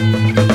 Música